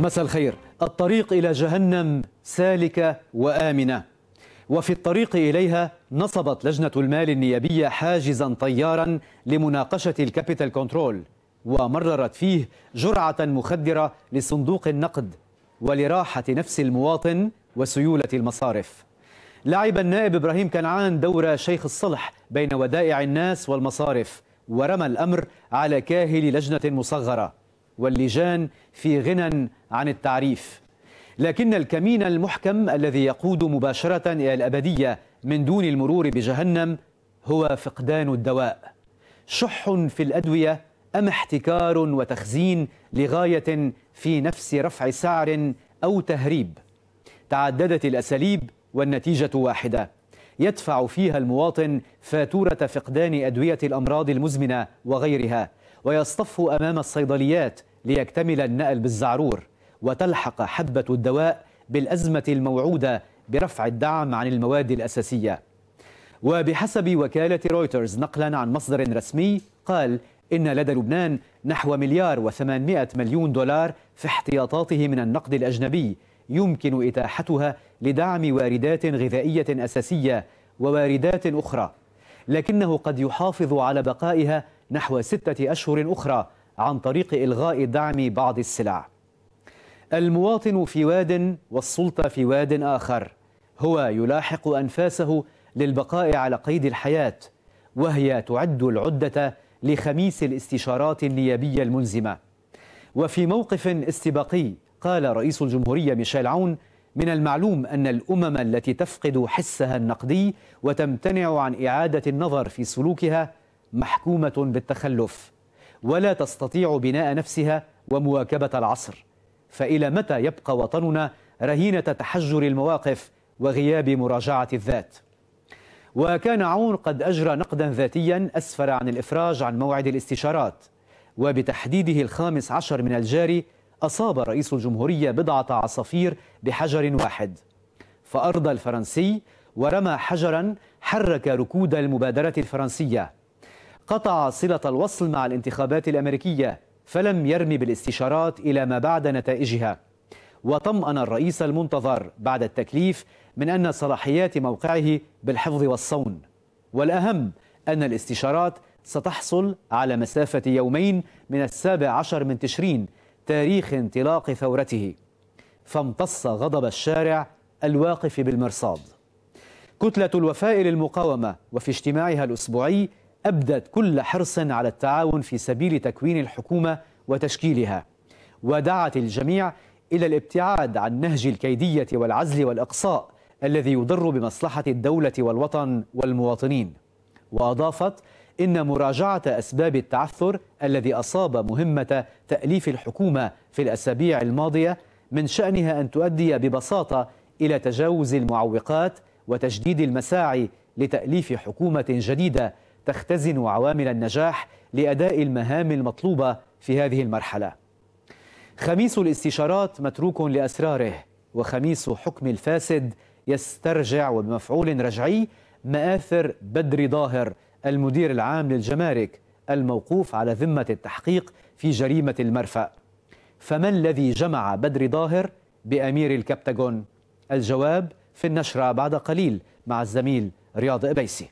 مساء الخير. الطريق إلى جهنم سالكة وآمنة. وفي الطريق إليها نصبت لجنة المال النيابية حاجزا طيارا لمناقشة ال capital control ومررت فيه جرعة مخدرة لصندوق النقد ولراحة نفس المواطن وسيولة المصارف. لعب النائب إبراهيم كنعان دور شيخ الصلح بين ودائع الناس والمصارف ورمى الأمر على كاهل لجنة مصغرة. واللجان في غنى عن التعريف. لكن الكمين المحكم الذي يقود مباشرة إلى الأبدية من دون المرور بجهنم هو فقدان الدواء. شح في الأدوية أم احتكار وتخزين لغاية في نفس رفع سعر أو تهريب؟ تعددت الأساليب والنتيجة واحدة. يدفع فيها المواطن فاتورة فقدان أدوية الأمراض المزمنة وغيرها ويصطف أمام الصيدليات ليكتمل النقل بالزعرور وتلحق حبة الدواء بالأزمة الموعودة برفع الدعم عن المواد الأساسية. وبحسب وكالة رويترز نقلا عن مصدر رسمي قال إن لدى لبنان نحو مليار وثمانمائة مليون دولار في احتياطاته من النقد الأجنبي يمكن إتاحتها لدعم واردات غذائية أساسية وواردات أخرى لكنه قد يحافظ على بقائها نحو ستة أشهر أخرى عن طريق إلغاء دعم بعض السلع. المواطن في واد والسلطة في واد آخر. هو يلاحق أنفاسه للبقاء على قيد الحياة وهي تعد العدة لخميس الاستشارات النيابية الملزمة. وفي موقف استباقي قال رئيس الجمهورية ميشيل عون من المعلوم أن الأمم التي تفقد حسها النقدي وتمتنع عن إعادة النظر في سلوكها محكومة بالتخلف. ولا تستطيع بناء نفسها ومواكبة العصر. فإلى متى يبقى وطننا رهينة تحجر المواقف وغياب مراجعة الذات؟ وكان عون قد أجرى نقدا ذاتيا أسفر عن الإفراج عن موعد الاستشارات. وبتحديده الخامس عشر من الجاري أصاب رئيس الجمهورية بضعة عصافير بحجر واحد. فأرضى الفرنسي ورمى حجرا حرك ركود المبادرة الفرنسية. قطع صلة الوصل مع الانتخابات الأمريكية فلم يرمي بالاستشارات إلى ما بعد نتائجها. وطمأن الرئيس المنتظر بعد التكليف من أن صلاحيات موقعه بالحفظ والصون. والأهم أن الاستشارات ستحصل على مسافة يومين من السابع عشر من تشرين تاريخ انطلاق ثورته. فامتص غضب الشارع الواقف بالمرصاد. كتلة الوفاء للمقاومة وفي اجتماعها الأسبوعي أبدت كل حرص على التعاون في سبيل تكوين الحكومة وتشكيلها. ودعت الجميع إلى الابتعاد عن نهج الكيدية والعزل والإقصاء الذي يضر بمصلحة الدولة والوطن والمواطنين. وأضافت إن مراجعة أسباب التعثر الذي أصاب مهمة تأليف الحكومة في الأسابيع الماضية من شأنها أن تؤدي ببساطة إلى تجاوز المعوقات وتجديد المساعي لتأليف حكومة جديدة تختزن عوامل النجاح لأداء المهام المطلوبة في هذه المرحلة. خميس الاستشارات متروك لأسراره وخميس حكم الفاسد يسترجع وبمفعول رجعي مآثر بدر ظاهر المدير العام للجمارك الموقوف على ذمة التحقيق في جريمة المرفأ. فما الذي جمع بدر ظاهر بأمير الكبتاغون؟ الجواب في النشرة بعد قليل مع الزميل رياض إبيسي.